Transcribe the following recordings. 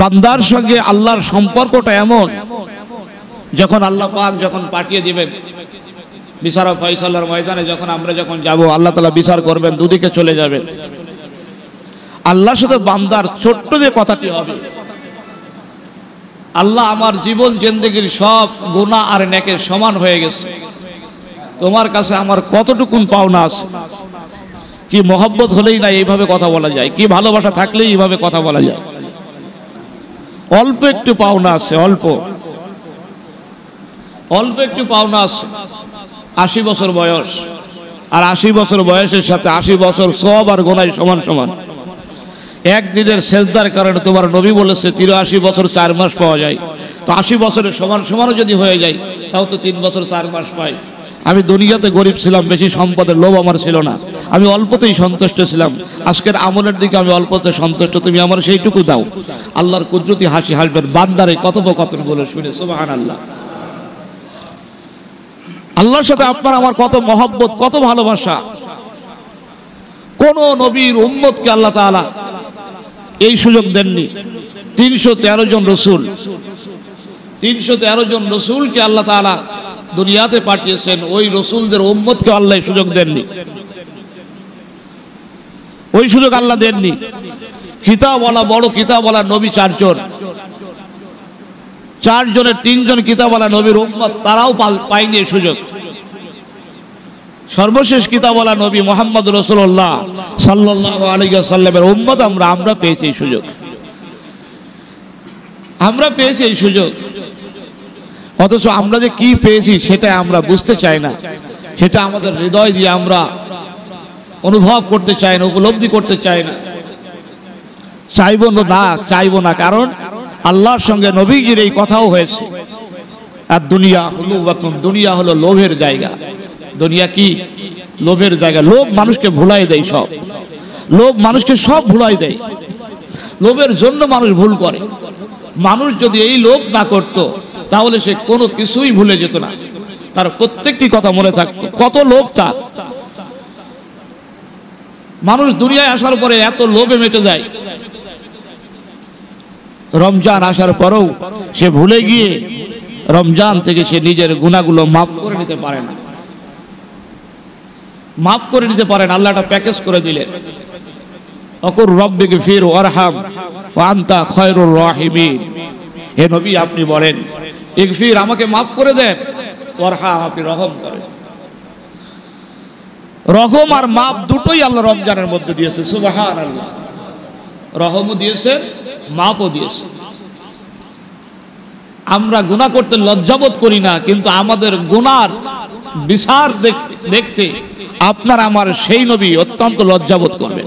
বান্দার সঙ্গে আল্লাহর সম্পর্কটা এমন, যখন আল্লাহ পাক যখন পাঠিয়ে দিবেন বিচার ফয়সালার ময়দানে যখন আমরা যখন যাব, আল্লাহ তালা বিচার করবেন, দুদিকে চলে যাবেন আল্লাহর সাথে বান্দার ছোট্ট যে কথাটি হবে, আল্লাহ আমার জীবন জেন্দেগির সব গুণা আর নেকের সমান হয়ে গেছে। তোমার কাছে আমার কতটুকুন পাওনা আছে? কি মহব্বত হলেই না এইভাবে কথা বলা যায়, কি ভালোবাসা থাকলেই এইভাবে কথা বলা যায়। অল্প একটু পাওনা আছে, অল্প। অল্প একটু পাওনা আছে। আশি বছর বয়স। আর আশি বছর বয়সের সাথে আশি বছর সব আর গোনাই সমান সমান। একদিনের সেজদার কারণে তোমার নবী বলেছে, তিরাশি বছর চার মাস পাওয়া যায়। তো আশি বছরের সমান সমানও যদি হয়ে যায়, তাও তো তিন বছর চার মাস পাই আমি দুনিয়াতে গরিব ছিলাম, বেশি সম্পদের লোভ আমার ছিল না। আমি অল্পতেই সন্তুষ্ট ছিলাম। আজকের আমলের দিকে আমি অল্পতে সন্তুষ্ট, তুমি আমার সেইটুকু দাও। আল্লাহর কুদরতি হাসি হাসবেন বান্দারে কথোপকথন বলে শুনে সুবাহান আল্লাহ আল্লাহর সাথে আপনার আমার কত মহব্বত, কত ভালোবাসা। কোন নবীর উম্মতকে আল্লাহ তাআলা এই সুযোগ দেননি। তিনশো তেরো জন রসুল, তিনশো তেরো জন রসুলকে আল্লাহ তাআলা দুনিয়াতে পাঠিয়েছেন, ওই রসুলদের উম্মতকে আল্লাহ সুযোগ দেননি। ওই সুযোগ আল্লাহ দেননি। কিতাবওয়ালা, বড় কিতাবওয়ালা নবী চারজন। চারজনের তিনজন কিতাবওয়ালা নবীর উম্মত, তারাও পায়নি এই সুযোগ। সর্বশেষ কিতাবওয়ালা নবী মোহাম্মদ রসুল্লাহ সাল্লাহ আলিয়াল্লামের উম্মত আমরা আমরা পেয়েছি এই সুযোগ। আমরা পেয়েছি এই সুযোগ। অথচ আমরা যে কি পেয়েছি সেটা আমরা বুঝতে চাই না। সেটা আমাদের হৃদয় দিয়ে আমরা অনুভব করতে চাই না, উপলব্ধি করতে চাই না। চাইব না চাইব না, কারণ আল্লাহর সঙ্গে নবীজির এই কথাও হয়েছে। আর দুনিয়া হলো দুনিয়া হলো লোভের জায়গা। দুনিয়া কি? লোভের জায়গা। লোভ মানুষকে ভুলাই দেয় সব। লোভ মানুষকে সব ভুলাই দেয়। লোভের জন্য মানুষ ভুল করে। মানুষ যদি এই লোভ না করত তাহলে সে কোনো কিছুই ভুলে যেত না। তার প্রত্যেকটি কথা মনে থাকতো। কত লোভ তার। মানুষ দুনিয়ায় আসার পরে এত লোভে মেটে যায়। রমজান আসার পরেও সে ভুলে গিয়ে রমজান থেকে সে নিজের গুণাগুলো মাফ করে নিতে পারে না। মাফ করে নিতে পারেন আল্লাহটা প্যাকেজ করে দিলেন। অকুর রব্বিকে ফির ওয়ারহাম আন্তা খয়রুর রাহিমিন। হে নবী, আপনি বলেন ইগফির, আমাকে মাফ করে দেন। ওয়ারহাম আপনি রহম করেন রহম আর মাপ দুটোই আল্লাহ রমজানের মধ্যে দিয়েছে সুবাহান আল্লাহ রহমও দিয়েছে, মাপও দিয়েছে। আমরা গুনাহ করতে লজ্জাবোধ করি না, কিন্তু আমাদের গুনার বিচার দেখ- দেখতে আপনার আমার সেই নবী অত্যন্ত লজ্জাবোধ করবে।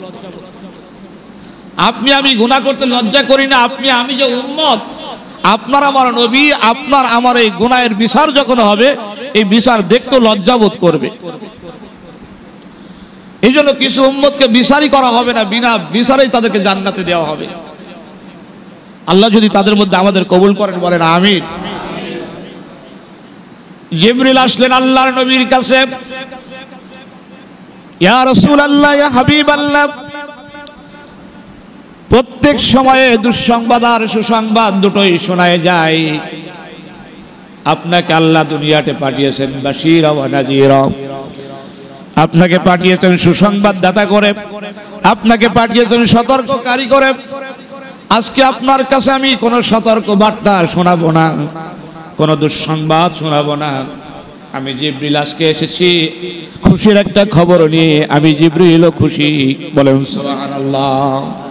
আপনি আমি গুনাহ করতে লজ্জা করি না, আপনি আমি যে উম্মত আপনার আমার নবী, আপনার আমার এই গুনাহের বিচার যখন হবে, এই বিচার দেখতে লজ্জাবোধ করবে। এই জন্য কিছু উম্মতকে বিচারই করা হবে না, বিনা বিচারেই তাদেরকে জান্নাতে দেওয়া হবে। আল্লাহ যদি তাদের মধ্যে আমাদের কবুল করেন, বলেন আমিন। জিবরিল আসলেন আল্লাহর নবীর কাছে, ইয়া রাসূল আল্লাহ ইয়া হাবিব আল্লাহ প্রত্যেক সময়ে দুঃসংবাদ আর সুসংবাদ দুটোই শোনায় যায়। আপনাকে আল্লাহ দুনিয়াতে পাঠিয়েছেন বাশির ওয়া নাযীরা আপনাকে পাঠিয়েছেন সুসংবাদ দাতা করে। আপনাকে পাঠিয়েছেন সতর্ককারী করে। আজকে আপনার কাছে আমি কোনো সতর্ক বার্তা শোনাবো না, কোনো দুঃসংবাদ শোনাবো না। আমি জিব্রিল আজকে এসেছি, খুশির একটা খবর নিয়ে। আমি জিব্রিলও খুশি, বলেন সুবহানাল্লাহ।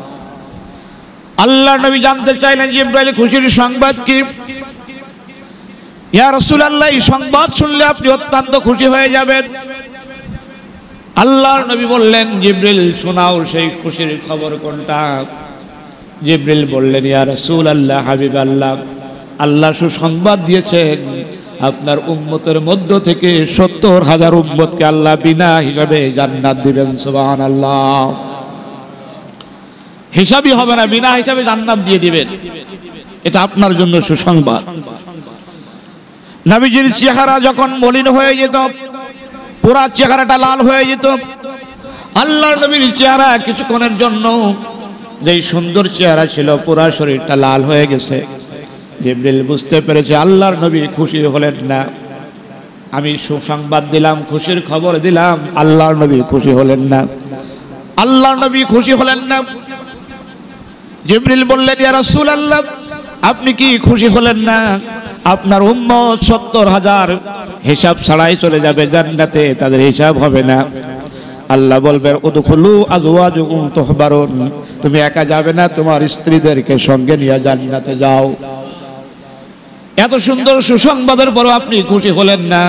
আল্লাহ নবী জানতে চাইলেন জিব্রাইল খুশির সংবাদ কি? ইয়া রাসূলুল্লাহ, এই সংবাদ শুনলে আপনি অত্যন্ত খুশি হয়ে যাবেন। আল্লাহর নবী বললেন, জিব্রিল, শোনাও সেই খুশির খবর কোনটা? জিব্রিল বললেন, ইয়া রাসূল আল্লাহ হাবিব আল্লাহ আল্লাহ সুসংবাদ দিয়েছেন, আপনার উম্মতের মধ্য থেকে সত্তর হাজার উম্মতকে আল্লাহ বিনা হিসাবে জান্নাত দিবেন সুবাহান আল্লাহ হিসাবই হবে না, বিনা হিসাবে জান্নাত দিয়ে দিবেন। এটা আপনার জন্য সুসংবাদ। নবীজির চেহারা যখন মলিন হয়ে যেত, পুরা চেহারাটা লাল হয়ে যেত, আল্লাহর নবীর চেহারা কিছুক্ষণের জন্য যেই সুন্দর চেহারা ছিল, পুরা শরীরটা লাল হয়ে গেছে। জিব্রিল বুঝতে পেরেছে, আল্লাহর নবী খুশি হলেন না। আমি সুসংবাদ দিলাম, খুশির খবর দিলাম, আল্লাহর নবী খুশি হলেন না। আল্লাহর নবী খুশি হলেন না। জিব্রিল বললেন, ইয়া রাসূলুল্লাহ, আপনি কি খুশি হলেন না? আপনার উম্মত সত্তর হাজার হিসাব ছাড়াই চলে যাবে জান্নাতে, তাদের হিসাব হবে না। আল্লাহ বলবেন, উদখুলু আজওয়াজুকুম তুহবারুন, তুমি একা যাবে না, তোমার স্ত্রীদেরকে সঙ্গে নিয়ে জান্নাতে যাও। এত সুন্দর সুসংবাদের পরও আপনি খুশি হলেন না।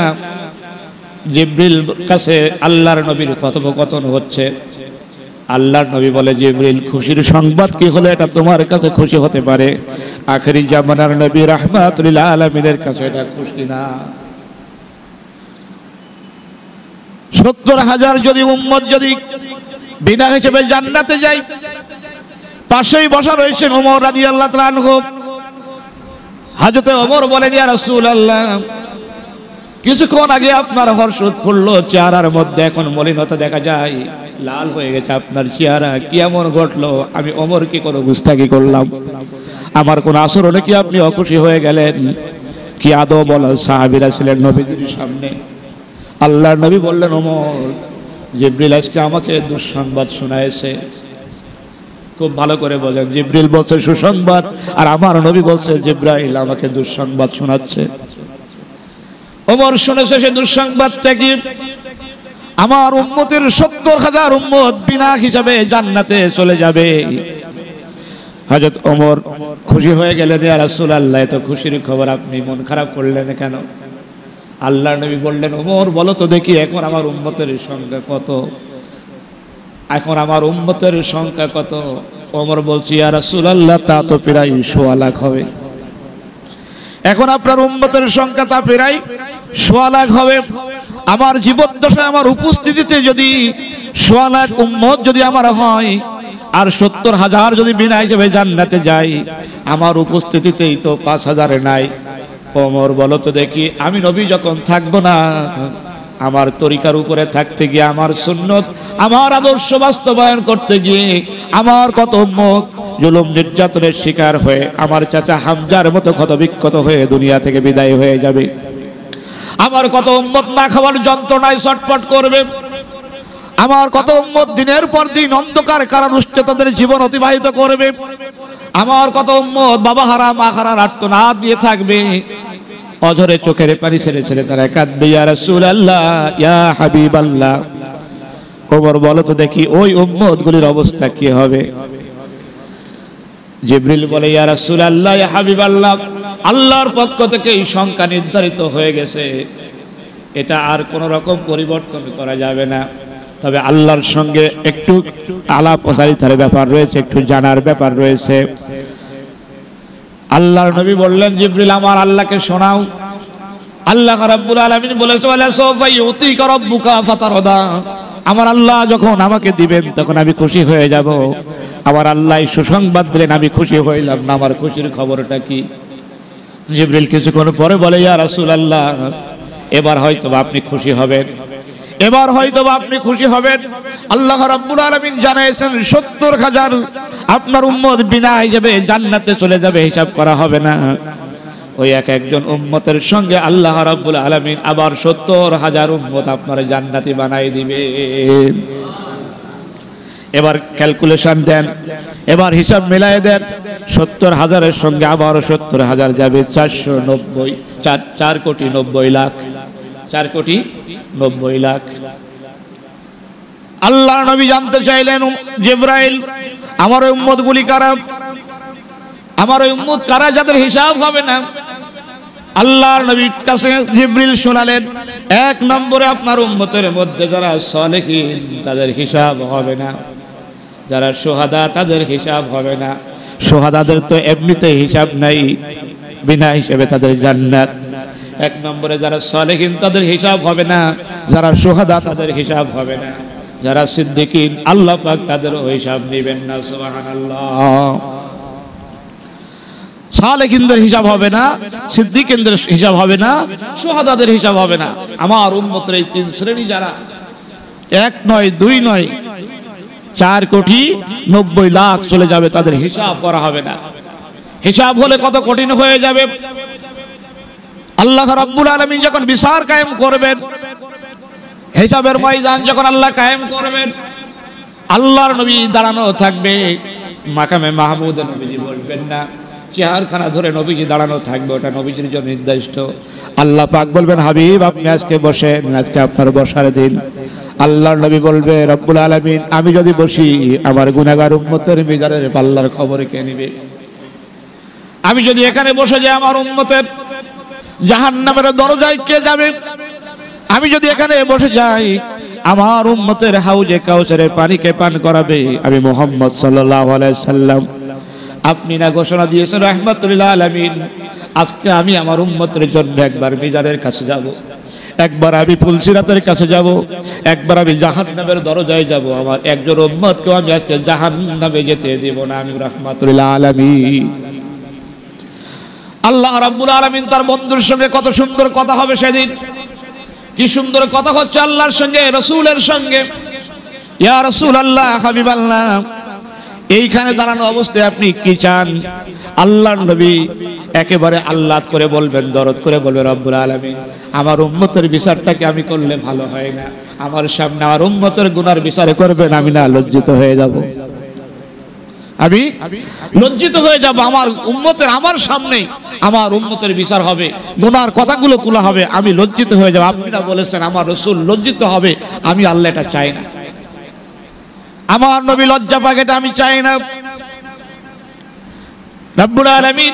জিব্রিল কাছে আল্লাহর নবীর কথোপকথন হচ্ছে। আল্লাহর নবী বলে, জিব্রিল, খুশির সংবাদ কি হলে? এটা তোমার কাছে খুশি হতে পারে। আখেরি জামানার নবী রাহমাতুল্লাহ আলমিনের কাছে এটা খুশি না। সত্তর হাজার যদি উম্মত যদি বিনা হিসেবে জান্নাতে যাই পাশেই বসা রয়েছে ওমর রাজি আল্লাহ হাজতে ওমর বলেন, ইয়া রাসূলুল্লাহ, কিছুক্ষণ আগে আপনার হর্ষ উৎফুল্ল চেহারার মধ্যে এখন মলিনতা দেখা যায়। লাল হয়ে গেছে, আপনার চেহারা কি এমন ঘটলো? আমি অমর কি কোনো গুস্তাকি করলাম। আমার কোন আচরণে কি আপনি অখুশি হয়ে গেলেন? কি আদৌ বলা সাহাবিরা ছিলেন নবীজির সামনে? আল্লাহর নবী বললেন, অমর, জিব্রিল আজকে আমাকে দুঃসংবাদ শোনায়েছে খুব ভালো করে বলেন, জিব্রিল বলছে, সুসংবাদ। আর আমার নবী বলছে, জিব্রাইল আমাকে দুঃসংবাদ শোনাচ্ছে। ওমর শুনেছে সে দুঃসংবাদটা কি? আমার উম্মতের সত্তর হাজার উম্মত বিনা হিসাবে জান্নাতে চলে যাবে। হজরত ওমর খুশি হয়ে গেলেন, ইয়া রাসূলুল্লাহ, এত খুশির খবর আপনি মন খারাপ করলেন কেন? আল্লাহ নবী বললেন, ওমর, বলো তো দেখি এখন আমার উম্মতের সংখ্যা কত? এখন আমার উম্মতের সংখ্যা কত? ওমর বলছি, ইয়া রাসূলুল্লাহ, তা তো প্রায় সোয়া লাখ হবে। এখন আপনার উম্মতের সংখ্যা তা প্রায় সোয়া লাখ হবে। আমার জীবদ্দশায়, আমার উপস্থিতিতে যদি সোয়া লাখ উম্মত যদি আমার হয়, আর সত্তর হাজার যদি বিনা হিসেবে জান্নাতে যাই, আমার উপস্থিতিতেই তো পাঁচ হাজারে নাই। ওমর, বলো তো দেখি, আমি নবী যখন থাকব না, আমার তরিকার উপরে থাকতে গিয়ে, আমার সুন্নত, আমার আদর্শ বাস্তবায়ন করতে গিয়ে, আমার কত উম্মত জুলুম নির্যাতনের শিকার হয়ে, আমার চাচা হামজার মতো ক্ষতবিক্ষত হয়ে দুনিয়া থেকে বিদায় হয়ে যাবে। আমার কত উম্মত না খাওয়ার যন্ত্রণায় ছটফট করবে। আমার কত উম্মত দিনের পর দিন অন্ধকার কারানুষ্ঠে তাদের জীবন অতিবাহিত করবে। আমার কত উম্মত বাবা হারা মা হারার আর্তনাদ দিয়ে থাকবে। অঝরে চোখের পানি ছেড়ে ছেড়ে তারা কাঁদবে, ইয়া রাসূলুল্লাহ, ইয়া হাবিবাল্লাহ। ওমর বলো তো দেখি ওই উম্মত গুলির অবস্থা কি হবে? জিব্রিল বলে, ইয়া রাসূলুল্লাহ, ইয়া হাবিবাল্লাহ, আল্লাহর পক্ষ থেকে এই সংখ্যা নির্ধারিত হয়ে গেছে। এটা আর কোনো রকম পরিবর্তন করা যাবে না। তবে আল্লাহর সঙ্গে একটু আলাপ প্রসারিতার ব্যাপার রয়েছে, একটু জানার ব্যাপার রয়েছে। আল্লাহর নবী বললেন, জিব্রিল, আমার আল্লাহকে শোনাও। আল্লাহ রাব্বুল আলামিন বলেছে আমার আল্লাহ যখন আমাকে দিবেন, তখন আমি খুশি হয়ে যাব। আমার আল্লাহ সুসংবাদ দিলেন, আমি খুশি হইলাম না। আমার খুশির খবরটা কি? জিব্রিল কিছুক্ষণ পরে বলে, ইয়া রাসূলুল্লাহ, এবার হয়তো আপনি খুশি হবেন। এবার হয়তো আপনি খুশি হবেন। আল্লাহ রাব্বুল আলামিন জানাইছেন সত্তর হাজার আপনার উম্মত বিনা হিসেবে জান্নাতে চলে যাবে, হিসাব করা হবে না। ওই এক একজন উম্মতের সঙ্গে আল্লাহ রাব্বুল আলামিন আবার সত্তর হাজার উম্মত আপনার জান্নাতি বানাই দিবে। এবার ক্যালকুলেশন দেন, এবার হিসাব মিলাই দেন, সত্তর হাজারের সঙ্গে আবারও সত্তর হাজার যাবে চারশো নব্বই, চার চার কোটি নব্বই লাখ, চার কোটি নব্বই লাখ। আল্লাহ নবী জানতে চাইলেন জিব্রাইল, আমার উম্মত গুলি কারা? আমার ওই উম্মত কারা যাদের হিসাব হবে না? আল্লাহর নবীর কাছে জিব্রিল শোনালেন, এক নম্বরে আপনার উম্মতের মধ্যে যারা সলেহীন, তাদের হিসাব হবে না। যারা সোহাদা, তাদের হিসাব হবে না। সোহাদাদের তো এমনিতে হিসাব নাই, বিনা হিসেবে তাদের জান্নাত। এক নম্বরে যারা সলেহীন, তাদের হিসাব হবে না। যারা সোহাদা, তাদের হিসাব হবে না। যারা সিদ্দিকিন, আল্লাহ পাক তাদেরও হিসাব নেবেন না, সুবহানাল্লাহ। সালেকিনদের হিসাব হবে না, সিদ্দিকিনদের হিসাব হবে না, সোহাদাদের হিসাব হবে না। আমার উম্মতের এই তিন শ্রেণি যারা, এক নয়, দুই নয়, চার কোটি নব্বই লাখ চলে যাবে, তাদের হিসাব করা হবে না। হিসাব হলে কত কঠিন হয়ে যাবে? আল্লাহ রাব্বুল আলামিন যখন বিচার কায়েম করবেন, হিসাবের ময়দান যখন আল্লাহ কায়েম করবেন, আল্লাহর নবী দাঁড়ানো থাকবে, মাকামে মাহমুদ নবীজি বলবেন না। চেহারখানা ধরে নবীজি দাঁড়ানো থাকবে ওটা নবীজির জন্য নির্দিষ্ট। আল্লাহ পাক বলবেন হাবিব আপনি আজকে বসে আজকে আপনার বসার দিন। আল্লাহর নবী বলবে রব্বুল আলামিন আমি যদি বসি আমার গুনাহগার উম্মতের মিজারের পাল্লার খবর কে নিবে? আমি যদি এখানে বসে যাই আমার উম্মতের জাহান্নামের দরজায় কে যাবে? আমি যদি এখানে বসে যাই আমার উম্মতের হাউজে কাউসারের পানিকে পান করাবে আমি মোহাম্মদ সাল্লাল্লাহু আলাইহি সাল্লাম। আপনি না ঘোষণা দিয়েছেন রহমতুল্লাহ আলামিন। আজকে আমি আমার উম্মতের জন্য একবার মিজানের কাছে যাব। একবার আমি ফুলসিরাতের কাছে যাব। একবার আমি জাহান নামের দরজায় যাব। আমার একজন উম্মতকে আমি আজকে জাহান নামে যেতে দেব না আমি রহমতুল্লাহ আলামিন। আল্লাহ রাব্বুল আলামিন তার বন্ধুর সঙ্গে কত সুন্দর কথা হবে সেদিন। কি সুন্দর কথা হচ্ছে আল্লাহর সঙ্গে, রসুলের সঙ্গে। ইয়া রসুল আল্লাহ হাবিব আল্লাহ এইখানে দাঁড়ানো অবস্থায় আপনি কি চান? আল্লাহ নবী একেবারে আল্লাহ করে বলবেন, দরদ করে বলবেন, রব্বুল আলামিন, আমার উম্মতের বিচারটাকে আমি করলে ভালো হয় না। আমার সামনে আমার উম্মতের গুনার বিচার করবেন, আমি না, লজ্জিত হয়ে যাব। আমি লজ্জিত হয়ে যাব, আমার উম্মতের আমার সামনে আমার উম্মতের বিচার হবে, গুনার কথাগুলো তোলা হবে, আমি লজ্জিত হয়ে যাব। আপনি না বলেছেন, আমার রসুল লজ্জিত হবে, আমি আল্লাহ এটা চাই না। আমার নবী লজ্জা পাক এটা আমি চাই না। রব্বুল আলামিন,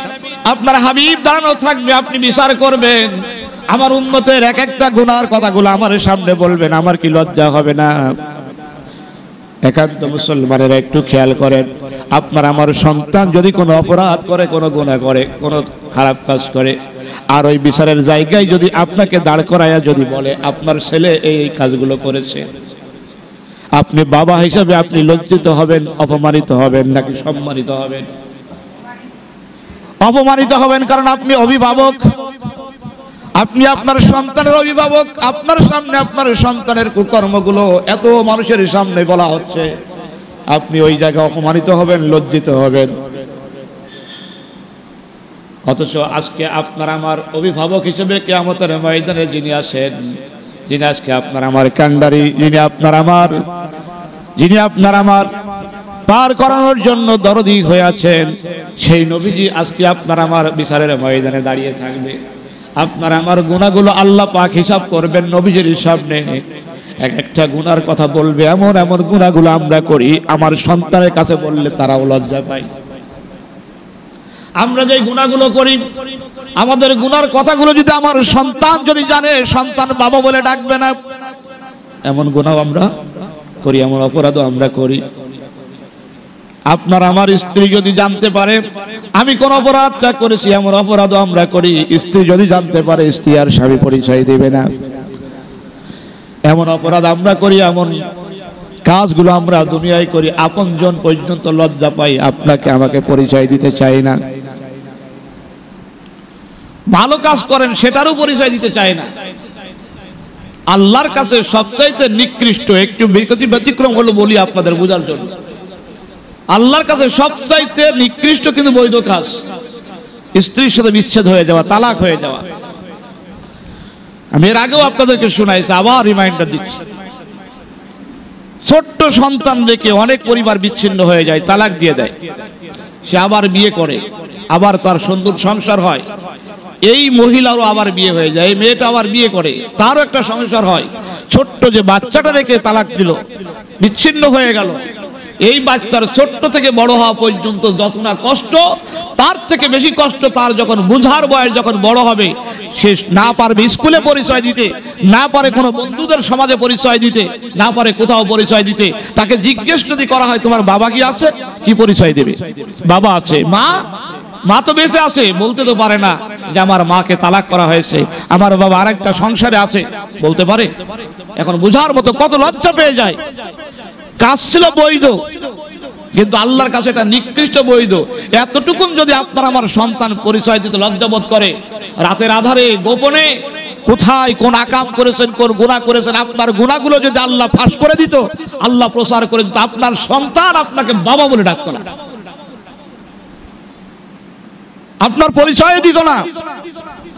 আপনার হাবিব দাঁড়ানো থাকবে, আপনি বিচার করবেন। আমার উম্মতের এক একটা গুনার কথাগুলো আমার সামনে বলবেন, আমার কি লজ্জা হবে না? একান্ত মুসলমানেরা একটু খেয়াল করেন, আপনার আমার সন্তান যদি কোনো অপরাধ করে, কোনো গুণা করে, কোনো খারাপ কাজ করে, আর ওই বিচারের জায়গায় যদি আপনাকে দাঁড় করাইয়া যদি বলে, আপনার ছেলে এই কাজগুলো করেছে। আপনি বাবা হিসাবে আপনি লজ্জিত হবেন, অপমানিত হবেন, নাকি সম্মানিত হবেন? অপমানিত হবেন কারণ আপনি অভিভাবক। আপনি আপনার সন্তানের অভিভাবক, আপনার সামনে আপনার সন্তানের কুকর্মগুলো এত মানুষের সামনে বলা হচ্ছে। আপনি ওই জায়গায় অপমানিত হবেন, লজ্জিত হবেন। অথচ আজকে আপনার আমার অভিভাবক হিসেবে কেয়ামতের ময়দানে যিনি আসেন যিনি আজকে আপনার আমার কান্ডারি, যিনি আপনার আমার, যিনি আপনার আমার পার করানোর জন্য দরদি হয়ে আছেন, সেই নবীজি আজকে আপনার আমার বিচারের ময়দানে দাঁড়িয়ে থাকবে। আপনার আমার গুণাগুলো আল্লাহ পাক হিসাব করবেন নবীজির সামনে। এক একটা গুনার কথা বলবে, এমন এমন গুণাগুলো আমরা করি, আমার সন্তানের কাছে বললে তারাও লজ্জা পায়। আমরা যে গুণাগুলো করি, আমাদের গুনার কথাগুলো যদি আমার সন্তান যদি জানে, সন্তান বাবা বলে ডাকবে না। এমন গুণাও আমরা করি, এমন অপরাধও আমরা করি। আপনার আমার স্ত্রী যদি জানতে পারে, আমি কোন অপরাধটা করেছি, এমন অপরাধও আমরা করি। স্ত্রী যদি জানতে পারে, স্ত্রী আর স্বামী পরিচয় দেবে না। এমন অপরাধ আমরা করি, এমন কাজগুলো আমরা দুনিয়ায় করি। আপনজন পর্যন্ত লজ্জা পাই আপনাকে আমাকে পরিচয় দিতে চাই না। ভালো কাজ করেন, সেটারও পরিচয় দিতে চায় না। আল্লাহর কাছে সবচাইতে নিকৃষ্ট, একটু ব্যতিক্রম হলো বলি আপনাদের বোঝার জন্য। আল্লাহর কাছে সবচাইতে নিকৃষ্ট কিন্তু বৈধ কাজ। স্ত্রীর সাথে বিচ্ছেদ হয়ে যাওয়া, তালাক হয়ে যাওয়া। আমি এর আগেও আপনাদেরকে শোনাইছি, আবার রিমাইন্ডার দিচ্ছি। ছোট্ট সন্তান রেখে অনেক পরিবার বিচ্ছিন্ন হয়ে যায়, তালাক দিয়ে দেয়। সে আবার বিয়ে করে, আবার তার সুন্দর সংসার হয়। এই মহিলারও আবার বিয়ে হয়ে যায়, এই মেয়েটা আবার বিয়ে করে, তারও একটা সংসার হয়। ছোট্ট যে বাচ্চাটা রেখে তালাক দিল, বিচ্ছিন্ন হয়ে গেল। এই বাচ্চার ছোট্ট থেকে বড় হওয়া পর্যন্ত যত না কষ্ট, তার থেকে বেশি কষ্ট তার যখন বুঝার বয়স যখন বড় হবে, সে না পারবে স্কুলে পরিচয় দিতে, না পারে কোনো বন্ধুদের সমাজে পরিচয় দিতে, না পারে কোথাও পরিচয় দিতে। তাকে জিজ্ঞেস যদি করা হয়, তোমার বাবা কি আছে? কি পরিচয় দেবে? বাবা আছে। মা? মা তো বেঁচে আছে, বলতে তো পারে না যে আমার মাকে তালাক করা হয়েছে। আমার বাবা আরেকটা সংসারে আছে, বলতে পারে? এখন বুঝার মতো কত লজ্জা পেয়ে যায়। কাজ ছিল বৈধ, কিন্তু আল্লাহর কাছে এটা নিকৃষ্ট বৈধ। এতটুকুন যদি আপনার আমার সন্তান পরিচয় দিতে লজ্জাবোধ করে, রাতের আধারে, গোপনে, কোথায়, কোন আকাম করেছেন, কোন গুণা করেছেন, আপনার গুণাগুলো যদি আল্লাহ ফাঁস করে দিত, আল্লাহ প্রচার করে দিত, আপনার সন্তান আপনাকে বাবা বলে ডাকতো না। আপনার পরিচয় দিত না।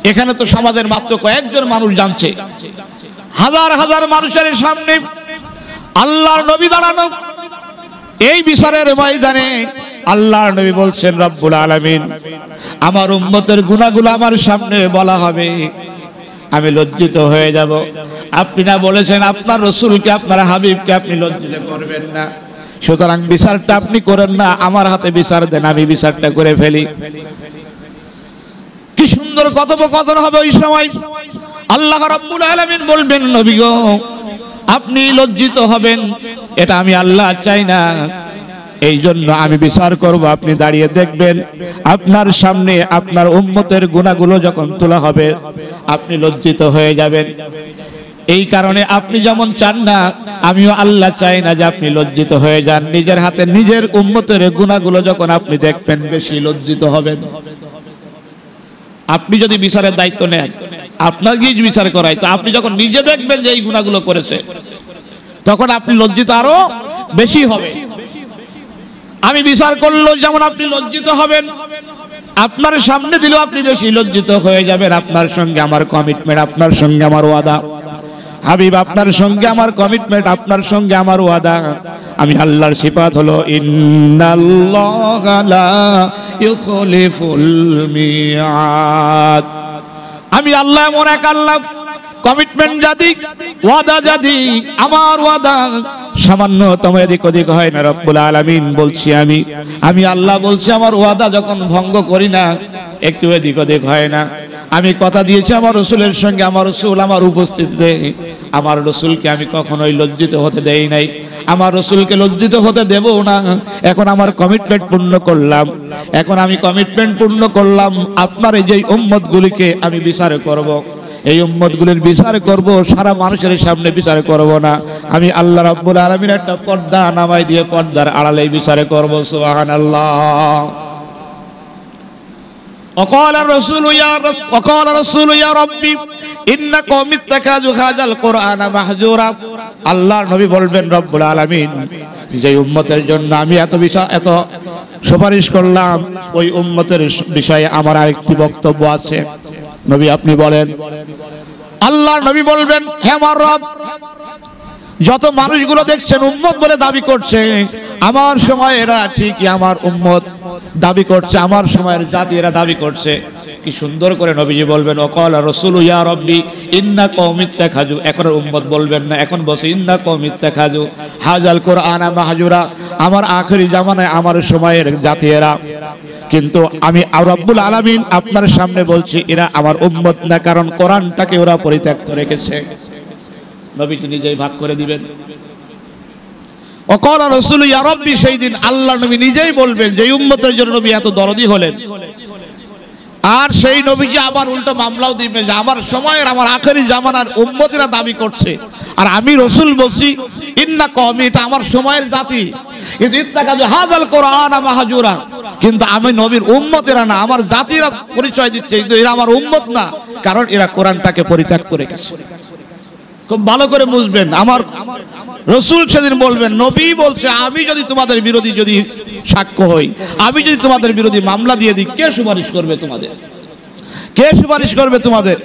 এখানে তো সমাজের মাত্র কয়েকজন মানুষ জানছে। হাজার হাজার মানুষের সামনে আল্লাহর নবী দাঁড়ানো। এই বিচারের ময়দানে আল্লাহর নবী বলছেন, রব্বুল আলামিন, আমার উম্মতের গুণাগুলো আমার সামনে বলা হবে। আমি লজ্জিত হয়ে যাব। আপনি না বলেছেন আপনার রসুলকে, আপনার হাবিবকে আপনি লজ্জিত করবেন না। সুতরাং বিচারটা আপনি করেন না, আমার হাতে বিচার দেন, আমি বিচারটা করে ফেলি। সুন্দর কথোপকথন হবে ওই সময়। আল্লাহ রাব্বুল আলামিন বলবেন, নবী আপনি লজ্জিত হবেন। এটা আমি আল্লাহ চাই না। এই জন্য আমি বিচার করব, আপনি দাঁড়িয়ে দেখবেন, আপনার সামনে আপনার উম্মতের গুণাগুলো যখন তোলা হবে, আপনি লজ্জিত হয়ে যাবেন। এই কারণে আপনি যেমন চান না, আমিও আল্লাহ চাই না যে আপনি লজ্জিত হয়ে যান। নিজের হাতে নিজের উম্মতের গুণাগুলো যখন আপনি দেখবেন, বেশি লজ্জিত হবেন। আপনি যদি বিচারের দায়িত্ব নেন, আপনার গিয়ে বিচার করাই তো আপনি যখন নিজে দেখবেন যে এই গুণাগুলো করেছে, তখন আপনি লজ্জিত আরও বেশি হবে। আমি বিচার করল, যেমন আপনি লজ্জিত হবেন, আপনার সামনে দিলেও আপনি বেশি লজ্জিত হয়ে যাবেন। আপনার সঙ্গে আমার কমিটমেন্ট আপনার সঙ্গে আমার ওয়াদা। হাবিব, আপনার সঙ্গে আমার কমিটমেন্ট আপনার সঙ্গে আমার ওয়াদা। আমি আল্লাহর সিফাত হলো আমি আল্লাহ এমন এক আল্লাহ কমিটমেন্ট জাদি ওয়াদা জাদি আমার ওয়াদা। সামান্যতম এদিক ওদিক হয় না, রব্বুল আলামিন বলছি আমি। আমি আল্লাহ বলছি, আমার ওয়াদা যখন ভঙ্গ করি না, একটু এদিক ওদিক হয় না। আমি কথা দিয়েছি আমার রসুলের সঙ্গে, আমার রসুল আমার উপস্থিতিতে। আমার রসুলকে আমি কখনোই লজ্জিত হতে দেই নাই। আমার রসুলকে লজ্জিত হতে দেব না এখন আমার কমিটমেন্ট পূর্ণ করলাম এখন আমি কমিটমেন্ট পূর্ণ করলাম আপনার এই যে উম্মতগুলিকে আমি বিচার করব। এই উম্মতগুলির বিচার করব সারা মানুষের সামনে বিচার করব না আমি আল্লাহ রাব্বুল আলামিন একটা পর্দা নামাই দিয়ে পর্দার আড়ালে বিচার করব সুবহানাল্লাহ وقال الرسول يا رب وقال الرسول يا ربي ইন্না কওম ইত্তাখাযু হাযাল কোরআন মাহজুরা। আল্লাহর নবী বলবেন, রব্বুল আলামিন, যে উম্মতের জন্য আমি এত বিষয়, এত সুপারিশ করলাম, ওই উম্মতের বিষয়ে আমার আরেকটি বক্তব্য আছে। নবী, আপনি বলেন, আল্লাহর নবী বলবেন, হে আমার রব, যত মানুষগুলো দেখছেন উম্মত বলে দাবি করছে, আমার সময় এরা ঠিকই আমার উম্মত দাবি করছে, আমার সময়ের জাতি এরা দাবি করছে। কি সুন্দর করে নবীজি বলবেন, অকল রসুল ইয়া রব্বি, ইন্না কৌমিত্যা খাজু এখন উম্মত বলবেন না, এখন বসে ইন্না কৌমিত্যা খাজু হাজাল কোরআনা মাহাজুরা। আমার আখরি জামানায় আমার সময়ের জাতি এরা কিন্তু আমি রব্বুল আলামিন আপনার সামনে বলছি, এরা আমার উম্মত না, কারণ কোরআনটাকে ওরা পরিত্যক্ত রেখেছে। নবীজি নিজেই ভাগ করে দিবেন। অকল রসুল ইয়া রব্বি, সেই দিন আল্লাহ নবী নিজেই বলবেন যে উম্মতের জন্য নবী এত দরদি হলেন। আর সেই নবীকে আবার উল্টো মামলাও দিবে যে আমার সময়ের, আমার আখেরি জামানার উম্মতিরা দাবি করছে। আর আমি রসুল বলছি, ইন্না কমি এটা আমার সময়ের জাতি। কিন্তু মাহাজুরা। কিন্তু আমি নবীর উম্মতেরা না, আমার জাতিরা পরিচয় দিচ্ছে, কিন্তু এরা আমার উম্মত না, কারণ এরা কোরআনটাকে পরিত্যাগ করে গেছে। খুব ভালো করে বুঝবেন, আমার রসুল সেদিন বলবেন, নবী বলছে, আমি যদি তোমাদের বিরোধী যদি সাক্ষ্য হই। আমি যদি তোমাদের বিরোধী মামলা দিয়ে দিই, কে সুপারিশ করবে তোমাদের? কে সুপারিশ করবে তোমাদের?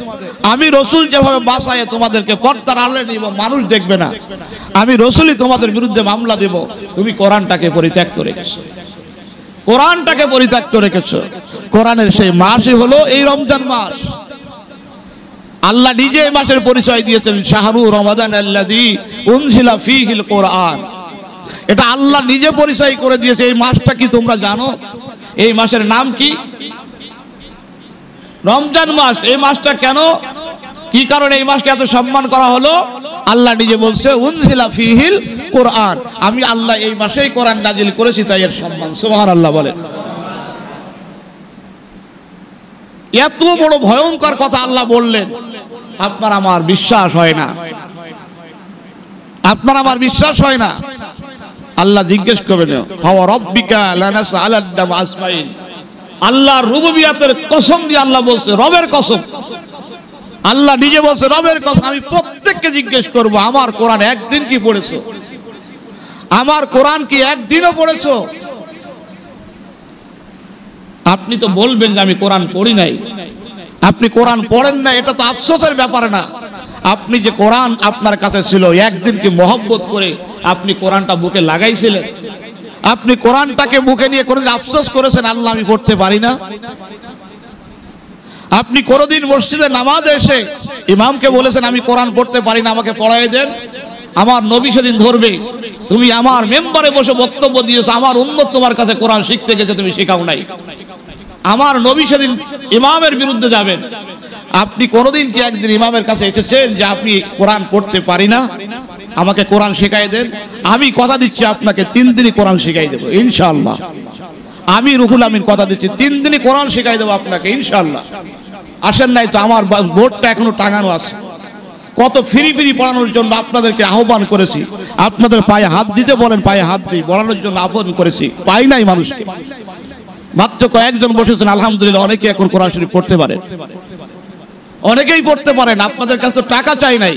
আমি রসুল যেভাবে বাসায় তোমাদেরকে পর্দার আলে নিব, মানুষ দেখবে না। আমি রসুলই তোমাদের বিরুদ্ধে মামলা দেব। তুমি কোরআনটাকে পরিত্যাগ করে গেছো। কোরআনটাকে পরিত্যক্ত রেখেছো কোরআনের সেই মাসই হলো এই রমজান মাস। আল্লাহ নিজে মাসের পরিচয় দিয়েছেন, শাহরু রমাদান আল্লাদি উনজিলা ফিহিল কোরআন। এটা আল্লাহ নিজে পরিচয় করে দিয়েছে। এই মাসটা কি তোমরা জানো? এই মাসের নাম কি? রমজান মাস। এই মাসটা কেন? কি কারণে এই মাসকে এত সম্মান করা হলো? আল্লাহ নিজে বলছে, উনজিলা ফিহিল কোরআন। আমি আল্লাহ এই মাসেই কোরআন নাজিল করেছি, তাই এর সম্মান। সুবহান আল্লাহ বলেন এত বড় ভয়ঙ্কর কথা আল্লাহ বললেন। আপনার আমার বিশ্বাস হয় না। আপনার আমার বিশ্বাস হয় না। আল্লাহ জিজ্ঞেস করবেন আল্লাহ রুবুবিয়াতের কসম দিয়ে আল্লাহ বলছে, রবের কসম। আল্লাহ নিজে বলছে, রবের কথা আমি প্রত্যেককে জিজ্ঞেস করব, আমার কোরআন একদিন কি পড়েছো? আমার কোরআন কি একদিনও পড়েছ? আপনি তো বলবেন যে আমি কোরআন পড়ি নাই। আপনি কোরআন পড়েন না, এটা তো আফসোসের ব্যাপার না। আপনি যে কোরআন আপনার কাছে ছিল, একদিন কি মহব্বত করে আপনি কোরআনটা বুকে লাগাইছিলেন? আপনি কোরআনটাকে বুকে নিয়ে কোনো আফসোস করেছেন, আল্লাহ আমি করতে পারি না? আপনি কোনোদিন মসজিদে নামাজ এসে ইমামকে বলেছেন, আমি কোরআন পড়তে পারি না, আমাকে পড়াই দেন। আমার নবী সেদিন ধরবে, তুমি আমার মেম্বারে বসে বক্তব্য দিয়েছ, আমার উন্মত তোমার কাছে কোরআন শিখতে গেছে, তুমি শেখাও নাই। আমার নবী সেদিন ইমামের বিরুদ্ধে যাবেন। আপনি কোনোদিন কি একদিন ইমামের কাছে এসেছেন যে আপনি কোরআন পড়তে পারি না? আমাকে কোরআন শেখাই দেন। আমি কথা দিচ্ছি আপনাকে, তিন দিনই কোরআন শেখাই দেবো ইনশাল্লাহ আমি রুহুল আমিন কথা দিচ্ছি, তিন দিনই কোরআন শেখাই দেবো আপনাকে ইনশাল্লাহ আসেন নাই তো, আমার বোর্ডটা এখনও টাঙানো আছে। কত ফিরি ফিরি পড়ানোর জন্য আপনাদেরকে আহ্বান করেছি। আপনাদের পায়ে হাত দিতে বলেন, পায়ে হাত দিই পড়ানোর জন্য আহ্বান করেছি। পাই নাই মানুষকে। মাত্র কয়েকজন বসেছেন, আলহামদুলিল্লাহ, অনেকে এখন কোরআন শরীফ পড়তে পারে অনেকেই পড়তে পারেন, আপনাদের কাছে তো টাকা চাই নাই।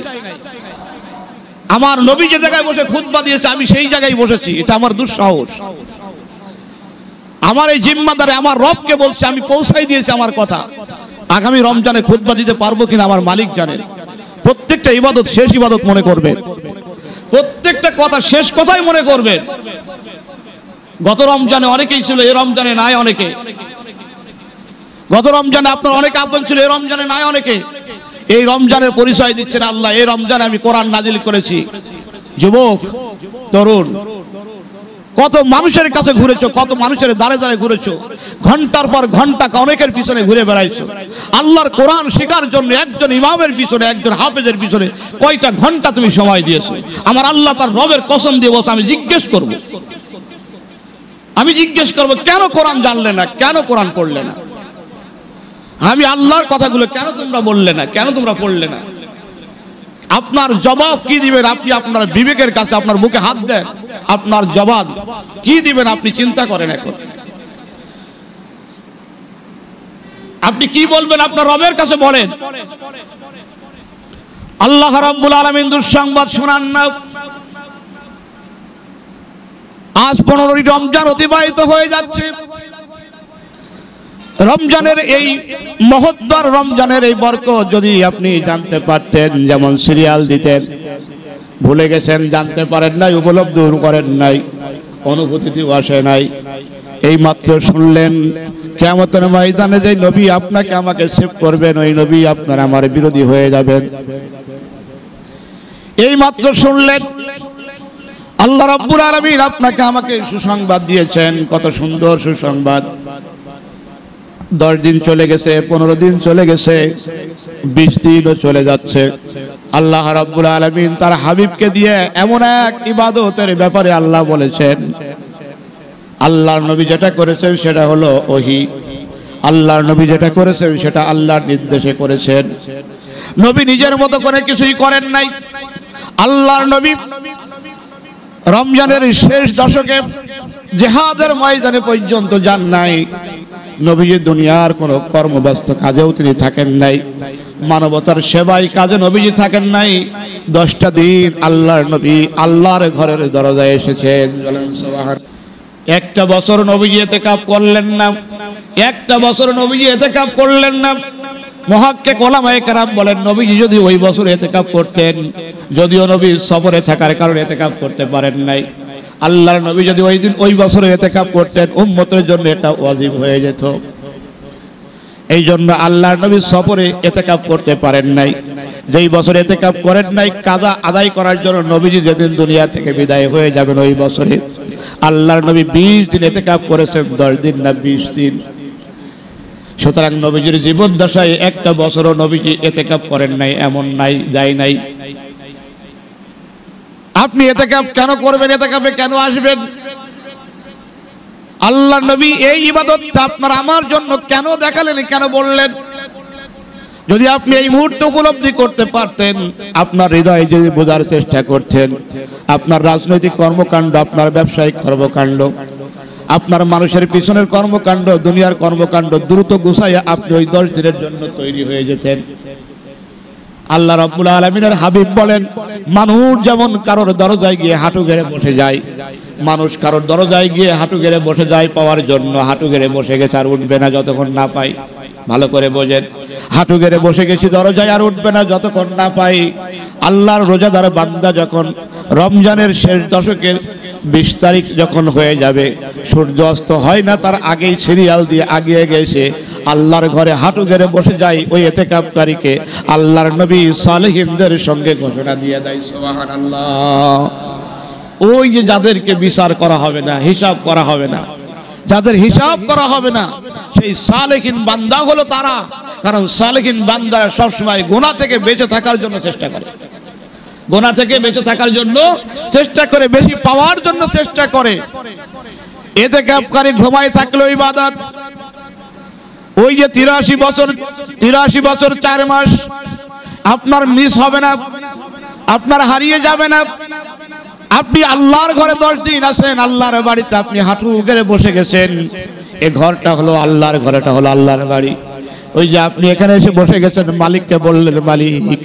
আমার নবী যে জায়গায় বসে খুতবা দিয়েছে, আমি সেই জায়গায় বসেছি, এটা আমার দুঃসাহস। আমার এই জিম্মাদারে, আমার রবকে বলছে, আমি পৌঁছাই দিয়েছি আমার কথা। আগামী রমজানে খুতবা দিতে পারব কিনা আমার মালিক জানেন প্রত্যেকটা ইবাদত শেষ ইবাদত মনে করবেন প্রত্যেকটা কথা শেষ কথাই মনে করবেন গত রমজানে অনেকেই ছিল এই রমজানে নাই অনেকে। গত রমজানে আপনার অনেক আপন ছিল, এই রমজানে নাই অনেকে। এই রমজানের পরিচয় দিচ্ছেন আল্লাহ, এই রমজানে আমি কোরআন নাজিল করেছি। যুবক, তরুণ, কত মানুষের কাছে ঘুরেছো, কত মানুষের দাঁড়ে দাঁড়ে ঘুরেছো, ঘণ্টার পর ঘণ্টা অনেকের পিছনে ঘুরে বেড়াইছো। আল্লাহর কোরআন শেখার জন্য একজন ইমামের পিছনে, একজন হাফেজের পিছনে কয়টা ঘণ্টা তুমি সময় দিয়েছ? আমার আল্লাহ তার রবের কসম দিয়ে বসে আমি জিজ্ঞেস করব। আমি জিজ্ঞেস করব, কেন কোরআন জানলে না? কেন কোরআন পড়লে না? আমি আল্লাহর কথাগুলো কেন তোমরা বললে না? কেন তোমরা পড়লে না? আপনার জবাব কি দিবেন আপনি আপনার বিবেকের কাছে? আপনার মুখে হাত দেন। আপনার জবাব কি দিবেন আপনি চিন্তা করেন এখন। আপনি কি বলবেন? আপনার রবের কাছে বলেন। আল্লাহ রাব্বুল আলামিন দুঃসংবাদ শোনান না। আজ পনেরোই রমজান অতিবাহিত হয়ে যাচ্ছে। রমজানের এই মহত্তর রমজানের এই বর্ক যদি আপনি জানতে পারতেন, যেমন সিরিয়াল দিতেন, ভুলে গেছেন, জানতে পারেন নাই, উপলব্ধ করেন নাই অনুভূতিতেও আসে নাই, এই মাত্র শুনলেন কেমতের ময়দানে যে নবী আপনাকে আমাকে সেভ করবেন, ওই নবী আপনার আমার বিরোধী হয়ে যাবেন। এই মাত্র শুনলেন, আল্লাহ রাব্বুল আলামিন আপনাকে আমাকে সুসংবাদ দিয়েছেন, কত সুন্দর সুসংবাদ। দশ দিন চলে গেছে, পনেরো দিন চলে গেছে, বিশ দিনও চলে যাচ্ছে। আল্লাহ রাব্বুল আলামিন তার হাবিবকে দিয়ে এমন এক ইবাদতের ব্যাপারে আল্লাহ বলেছেন। আল্লাহর নবী যেটা করেছেন সেটা হলো ওহি। আল্লাহর নবী যেটা করেছেন সেটা আল্লাহর নির্দেশে করেছেন। নবী নিজের মতো করে কিছুই করেন নাই। আল্লাহর নবী রমজানের শেষ দশকে জেহাদের ময়দানে পর্যন্ত যান নাই। নবীজি দুনিয়ার কোনো কর্মব্যস্ত কাজেও তিনি থাকেন নাই। মানবতার সেবাই কাজে নবীজি থাকেন নাই। দশটা দিন আল্লাহর নবী আল্লাহর ঘরের দরজায় এসেছেন। একটা বছর নবীজি এতে কাপ করলেন না। একটা বছর নবীজি এতে কাপ করলেন না। মহাক্কে কোলামায়ে কেরাম বলেন, নবীজি যদি ওই বছর এতে কাপ করতেন, যদিও নবী সফরে থাকার কারণে এতে কাপ করতে পারেন নাই। আল্লাহর নবী যদি ওই দিন ওই বছরে এতে কাপ করতেন, উম্মতের জন্য এটা ওয়াজিব হয়ে যেত। এই জন্য আল্লাহর নবী সফরে এতে কাপ করতে পারেন নাই। যেই বছর এতে কাপ করেন নাই, কাজা আদায় করার জন্য নবীজি যেদিন দুনিয়া থেকে বিদায় হয়ে যাবেন ওই বছরে, আল্লাহর নবী বিশ দিন এতে কাপ করেছেন, দশ দিন না বিশ দিন। সুতরাং নবীজির জীবন দশায় একটা বছরও নবীজি এতে কাপ করেন নাই, এমন নাই, যায় নাই। আপনি এতে কেন করবেন? এতে কেন আসবেন? আল্লাহ নবী এই ইবাদত আপনার আমার জন্য কেন দেখালেন, কেন বললেন? যদি আপনি এই মুহূর্তে উপলব্ধি করতে পারতেন, আপনার হৃদয়ে যদি বোঝার চেষ্টা করতেন, আপনার রাজনৈতিক কর্মকাণ্ড, আপনার ব্যবসায়িক কর্মকাণ্ড, আপনার মানুষের পিছনের কর্মকাণ্ড, দুনিয়ার কর্মকাণ্ড দ্রুত গুছাইয়া আপনি ওই দশ দিনের জন্য তৈরি হয়ে যেতেন। আল্লাহ রাব্বুল আলামিনের হাবিব বলেন, মানুষ যেমন কারোর দরজায় গিয়ে হাঁটু গেড়ে বসে যায়, মানুষ কারোর দরজায় গিয়ে হাঁটু গেড়ে বসে যায় পাওয়ার জন্য হাঁটু গেড়ে বসে গেছে আর উঠবে না যতক্ষণ না পাই ভালো করে বোঝেন, হাঁটু গেড়ে বসে গেছি দরজায় আর উঠবে না যতক্ষণ না পাই। আল্লাহর রোজাদার বান্দা যখন রমজানের শেষ দশকের বিশ তারিখ যখন হয়ে যাবে সূর্য অস্ত হয় না তার আগেই সিরিয়াল দিয়ে আগিয়ে গেছে আল্লাহর ঘরে হাঁটু গেড়ে বসে যায় ওই এতেকাবকারীকে আল্লাহর নবী সালেহিনদের সঙ্গে ঘোষণা দিয়ে দেয়, সুবহানাল্লাহ। ওই যে যাদেরকে বিচার করা হবে না, হিসাব করা হবে না, যাদের হিসাব করা হবে না, সেই সালেকিন বান্দা হলো তারা। কারণ সালেকিন বান্দারা সবসময় গোনা থেকে বেঁচে থাকার জন্য চেষ্টা করে। গোনা থেকে বেঁচে থাকার জন্য চেষ্টা করে, বেশি পাওয়ার জন্য চেষ্টা করে। এতে ক্যাপকারী ঘুমায় থাকল ইবাদত ওই যে তিরাশি বছর তিরাশি বছর চার মাস, আপনার মিস হবে না, আপনার হারিয়ে যাবে না। আপনি আল্লাহর ঘরে দশ দিন আছেন, আল্লাহর বাড়িতে আপনি হাঁটু গেড়ে বসে গেছেন। এ ঘরটা হলো আল্লাহর ঘরটা হলো আল্লাহর বাড়ি। ওই যে আপনি এখানে এসে বসে গেছেন, মালিককে বললেন, মালিক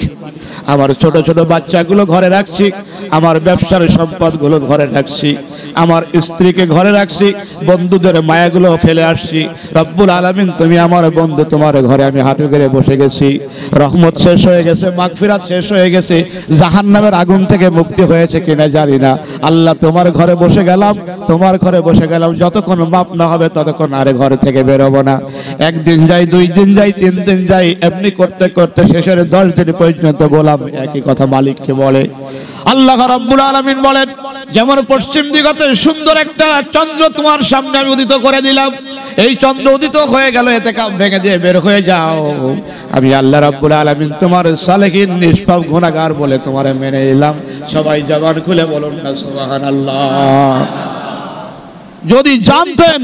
আমার ছোট ছোট বাচ্চাগুলো ঘরে রাখছি, আমার ব্যবসার সম্পদগুলো ঘরে রাখছি, আমার স্ত্রীকে ঘরে রাখছি, বন্ধুদের মায়াগুলো ফেলে আসছি। রব্বুল আলামিন, তুমি আমার বন্ধু, তোমার ঘরে আমি হাঁটু গেড়ে বসে গেছি। রহমত শেষ হয়ে গেছে, মাগফিরাত শেষ হয়ে গেছে। জাহান নামের আগুন থেকে মুক্তি হয়েছে কিনা জানি না। আল্লাহ, তোমার ঘরে বসে গেলাম, তোমার ঘরে বসে গেলাম। যতক্ষণ মাপ না হবে, ততক্ষণ আরে ঘর থেকে বেরোবো না। একদিন যাই, দুই দিন যাই, তিন দিন যাই, এমনি করতে করতে শেষের দশ দিন পর্যন্ত গোলাম একই কথা মালিককে বলে। আল্লাহ রাব্বুল আলামিন বলেন, যেমন পশ্চিম দিগতে সুন্দর একটা চন্দ্র তোমার সামনে আমি উদিত করে দিলাম। এই চন্দ্র উদিত হয়ে গেল, এতে কাপ ভেঙে দিয়ে বের হয়ে যাও। আমি আল্লাহ রাব্বুল আলামিন তোমার সালেহীন, নিষ্পাপ গুনাহগার বলে তোমারে মেনে নিলাম। সবাই জবান খুলে বলুন না, সুবহানাল্লাহ। যদি জানতেন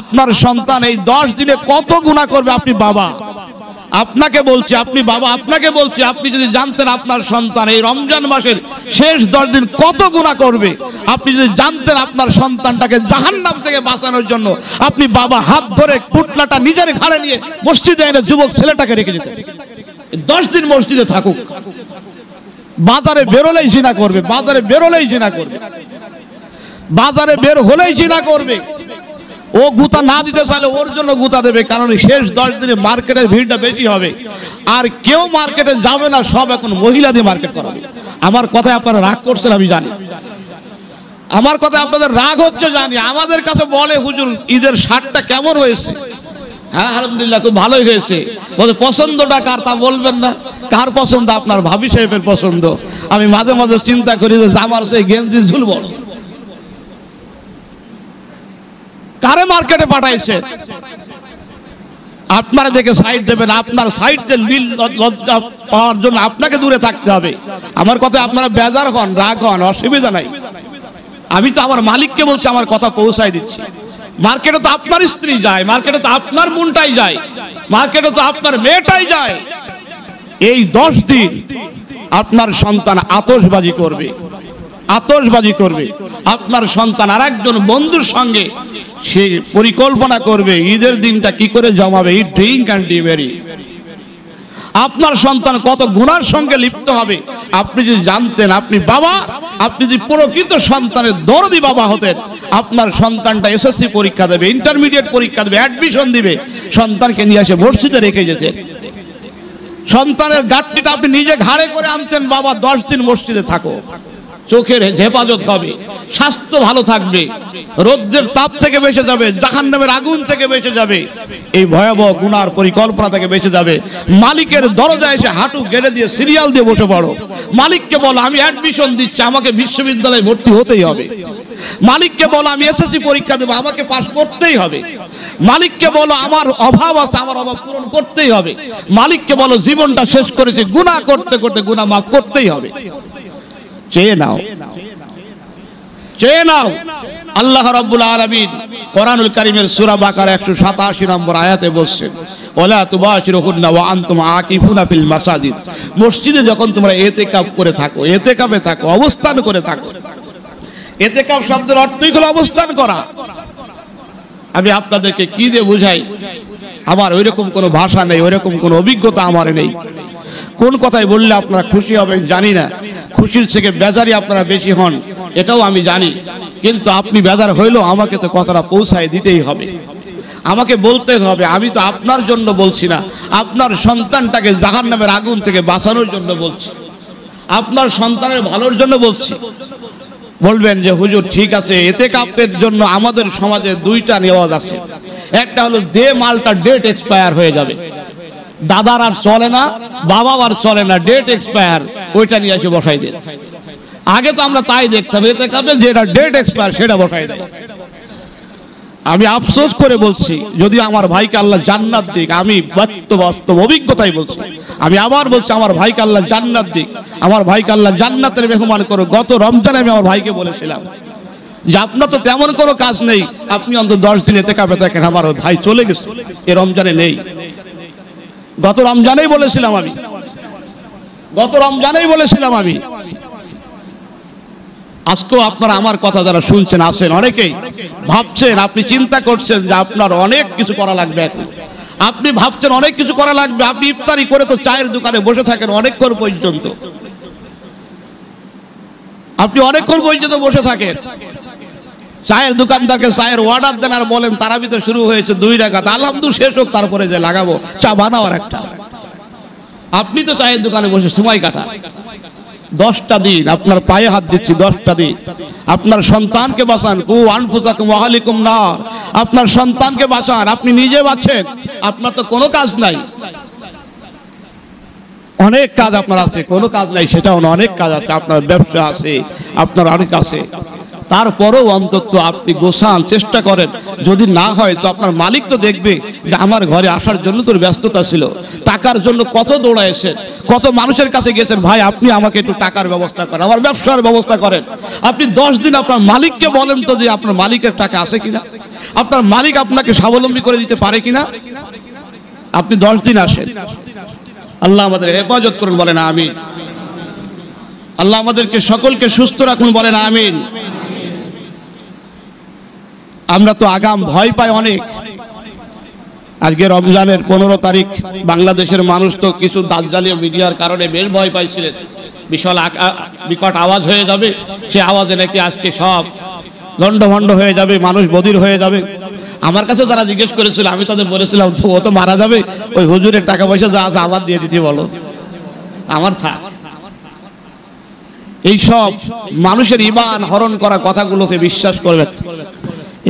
আপনার সন্তান এই দশ দিনে কত গুণা করবে, আপনি বাবা। আপনাকে বলছি, আপনি বাবা, আপনাকে বলছি, আপনি যদি জানতেন আপনার সন্তান, এই রমজান মাসের শেষ দশ দিন কত গুণা করবে? আপনি যদি জানতেন আপনার সন্তানটাকে জাহান্নাম থেকে বাঁচানোর জন্য, আপনি বাবা হাত ধরে পুটলাটা নিজের ঘাড়ে নিয়ে মসজিদে এনে যুবক ছেলেটাকে রেখে যেতেন। দশ দিন মসজিদে থাকুক। বাজারে বেরোলেই জিনা করবে, বাজারে বেরোলেই জিনা করবে। বাজারে বের হলেই জিনা করবে। ও গুতা না দিতে চাইলে ওর জন্য গুতা দেবে, কারণ শেষ দশ দিনে মার্কেটের ভিড়টা বেশি হবে। আর কেউ মার্কেটে যাবে না, সব এখন মহিলা দিয়ে মার্কেট করাবে আমার কথায় আপনারা রাগ করছেন, আমি জানি। আমার কথায় আপনাদের রাগ হচ্ছে, জানি। আমাদের কাছে বলে, হুজুর, ঈদের শার্টটা কেমন হয়েছে? হ্যাঁ আলহামদুলিল্লাহ, খুব ভালোই হয়েছে। বলে, পছন্দটা কার? তা বলবেন না। কার পছন্দ? আপনার ভাবি সাহেবের পছন্দ। আমি মাঝে মাঝে চিন্তা করি যে, জামার সেই গেঞ্জি ঝুলব। কারে মার্কেটে পাঠাইছে? আপনারা দেখে সাইড দেবেন, আপনার সাইড লীল লজ্জা পাওয়ার জন্য আপনাকে দূরে থাকতে হবে। আমার কথা আপনারা বেজার হন, রাগ হন, অসুবিধা নাই। আমি তো আমার মালিককে বলছি, আমার কথা পৌঁছাই দিচ্ছি। মার্কেটে তো আপনার স্ত্রী যায়, মার্কেটে তো আপনার বোনটাই যায়, মার্কেটে তো আপনার মেয়েটাই যায়। এই দশ দিন আপনার সন্তান আতশবাজি করবে আতশবাজি করবে। আপনার সন্তান আর একজন বন্ধুর সঙ্গে সে পরিকল্পনা করবে, ঈদের দিনটা কি করে জমাবে ই ড্রিঙ্ক অ্যান্ড ডিমেরি আপনার সন্তান কত গুণার সঙ্গে লিপ্ত হবে, আপনি যদি জানতেন, আপনি বাবা, আপনি যদি প্রকৃত সন্তানের দরদি বাবা হতেন, আপনার সন্তানটা এসএসসি পরীক্ষা দেবে ইন্টারমিডিয়েট পরীক্ষা দেবে অ্যাডমিশন দিবে, সন্তানকে নিয়ে এসে মসজিদে রেখে যেতেন সন্তানের গাঠটিটা আপনি নিজে ঘাড়ে করে আনতেন, বাবা, দশ দিন মসজিদে থাকো। চোখের হেফাজত হবে স্বাস্থ্য ভালো থাকবে, রৌদ্রের তাপ থেকে বেঁচে যাবে জাহান নামের আগুন থেকে বেঁচে যাবে, এই ভয়াবহ গুনার পরিকল্পনা থেকে বেঁচে যাবে। মালিকের দরজায় এসে হাঁটু গেড়ে দিয়ে সিরিয়াল দিয়ে বসে পড়ো। মালিককে বলো, আমি অ্যাডমিশন দিচ্ছি, আমাকে বিশ্ববিদ্যালয়ে ভর্তি হতেই হবে। মালিককে বলো, আমি এসএসসি পরীক্ষা দেবো, আমাকে পাশ করতেই হবে। মালিককে বলো, আমার অভাব আছে, আমার অভাব পূরণ করতেই হবে। মালিককে বলো, জীবনটা শেষ করেছে, গুনাহ করতে করতে গুনাহ মাফ করতেই হবে। চেয়ে নাও। চেয়ে নাও। আল্লাহ রাব্বুল আলামিন কোরআনুল কারীমের সূরা বাকারা 187 নম্বর আয়াতে বলছেন ওয়ালা তুবাশিরুহুন্না ওয়া আনতুম আকিফুনা ফিল মাসাজিদ। মসজিদে যখন তোমরা ইতিকাফ করে থাকো ইতিকাফে থাকো, অবস্থান করে থাকো ইতিকাফ শব্দের অর্থই হলো অবস্থান করা। আমি আপনাদেরকে কি দিয়ে বুঝাই? আমার ওইরকম কোনো ভাষা নেই, ওইরকম কোনো অভিজ্ঞতা আমার নেই। কোন কথায় বললে আপনারা খুশি হবেন জানি না। খুশির থেকে বেজারি আপনারা বেশি হন, এটাও আমি জানি। কিন্তু আপনি বেজার হইলেও আমাকে তো কথাটা পৌঁছায় দিতেই হবে। আমাকে বলতে হবে, আমি তো আপনার জন্য বলছি না। আপনার সন্তানটাকে জাহান নামের আগুন থেকে বাঁচানোর জন্য বলছি। আপনার সন্তানের ভালোর জন্য বলছি। বলবেন যে, হুজুর, ঠিক আছে এতে কাপের জন্য আমাদের সমাজে দুইটা নেওয়াজ আছে। একটা হলো দে মালটা ডেট এক্সপায়ার হয়ে যাবে। দাদার আর চলে না বাবা আর চলে না ডেট এক্সপায়ার ওইটা নিয়ে এসে বসাই দেন। আগে তো আমরা তাই দেখতাম, এতে কাপে যেটা ডেট এক্সপায়ার সেটা বসাই দেয়। আমি আফসোস করে বলছি, যদি আমার ভাইকে আল্লাহ জান্নাত দিক, আমি বাস্তব অভিজ্ঞতাই বলছি। আমি আবার বলছি, আমার ভাইকে আল্লাহ জান্নাত দিক। আমার ভাইকে আল্লাহ জান্নাতের মেহমান করো গত রমজানে আমি আমার ভাইকে বলেছিলাম যে, আপনার তো তেমন কোনো কাজ নেই। আপনি অন্তত দশ দিন এতে কাপে থাকেন। আমার ভাই চলে গেছে। এ রমজানে নেই। গত রমজানেই বলেছিলাম আমি। গত রমজানেই বলেছিলাম আমি। আজকেও আপনারা আমার কথা যারা শুনছেন আসেন অনেকেই ভাবছেন, আপনি চিন্তা করছেন যে আপনার অনেক কিছু করা লাগবে এখন। আপনি ভাবছেন অনেক কিছু করা লাগবে, আপনি ইফতারি করে তো চায়ের দোকানে বসে থাকেন অনেকক্ষণ পর্যন্ত। আপনি অনেকক্ষণ পর্যন্ত বসে থাকেন। চায়ের দোকানদারকে চায়ের অর্ডার দেন আর বলেন তারা ভিতরে শুরু হয়েছে দুই রাখাত আলহামদু শেষ হোক, তারপরে যে লাগাবো। চা বানাওয়ার একটা। আপনি তো চায়ের দোকানে বসে সময় কাটান। দশটা দিন, আপনার পায়ে হাত দিচ্ছি, দশটা দিন। আপনার সন্তানকে বাঁচান। কু আনফুসাকুম ওয়াহালিকুম না আপনার সন্তানকে বাঁচান। আপনি নিজে বাঁচেন। আপনার তো কোনো কাজ নাই। অনেক কাজ আপনার আছে, কোনো কাজ নাই, সেটাও অনেক কাজ আছে, আপনার ব্যবসা আছে, আপনার অনেক আছে। তারপরেও অন্তত আপনি গোসান চেষ্টা করেন। যদি না হয়, তো আপনার মালিক তো দেখবে যে আমার ঘরে আসার জন্য তোর ব্যস্ততা ছিল। টাকার জন্য কত দৌড়াইছেন, কত মানুষের কাছে গেছেন, ভাই, আপনি আমাকে একটু টাকার ব্যবস্থা করেন, আমার ব্যবসার ব্যবস্থা করেন। আপনি দশ দিন আপনার মালিককে বলেন তো যে আপনার মালিকের টাকা আছে কিনা? আপনার মালিক আপনাকে স্বাবলম্বী করে দিতে পারে কিনা? আপনি দশ দিন আসেন। আল্লাহ আমাদের হেফাজত করুন, বলেন আমিন। আল্লাহ আমাদেরকে সকলকে সুস্থ রাখুন, বলেন আমিন। আমরা তো আগাম ভয় পাই অনেক। আজকে রমজানের পনেরো তারিখ, বাংলাদেশের মানুষ তো কিছু দাজ্জালীয় মিডিয়ার কারণে বেশ ভয় পাইছিলেন। বিশাল বিকট আওয়াজ হয়ে যাবে, সে আওয়াজে নাকি আজকে সব লণ্ডভণ্ড হয়ে যাবে, মানুষ বধির হয়ে যাবে। আমার কাছে তারা জিজ্ঞেস করেছিল, আমি তাদের বলেছিলাম, তো ও তো মারা যাবে? ওই হুজুরের টাকা পয়সা যা আছে আমার দিয়ে দিতে বলো। আমার থাক এইসব মানুষের ইমান হরণ করা কথাগুলোতে বিশ্বাস করবেন।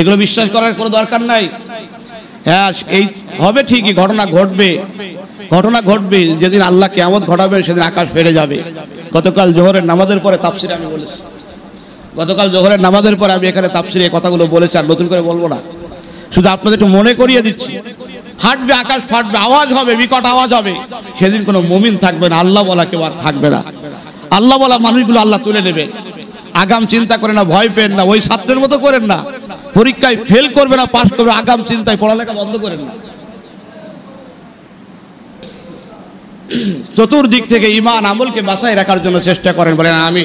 এগুলো বিশ্বাস করার কোনো দরকার নাই। হ্যাঁ এই হবে ঠিকই, ঘটনা ঘটবে। ঘটনা ঘটবে, যেদিন আল্লাহ কেমন ঘটাবে, সেদিন আকাশ ফেরে যাবে। গতকাল জোহরের নামাজের পরে তাফসিরে আমি বলেছি। গতকাল জোহরের নামাজের পরে আমি এখানে তাফসিরে কথাগুলো বলেছি, আর নতুন করে বলব না। শুধু আপনাদের একটু মনে করিয়ে দিচ্ছি। ফাটবে, আকাশ ফাটবে, আওয়াজ হবে, বিকট আওয়াজ হবে। সেদিন কোনো মুমিন থাকবে না, আল্লাহ বলা কেউ আর থাকবে না। আল্লাহ বলা মানুষগুলো আল্লাহ তুলে নেবে। আগাম চিন্তা করে না, ভয় পেন না, ওই ছাত্রের মতো করেন না। পরীক্ষায় ফেল করবে না পাশ করবে আগাম চিন্তায় পড়ালেখা বন্ধ করেন না চতুর্দিক থেকে ইমান আমলকে বাসায় রাখার জন্য চেষ্টা করেন, বলেন আমি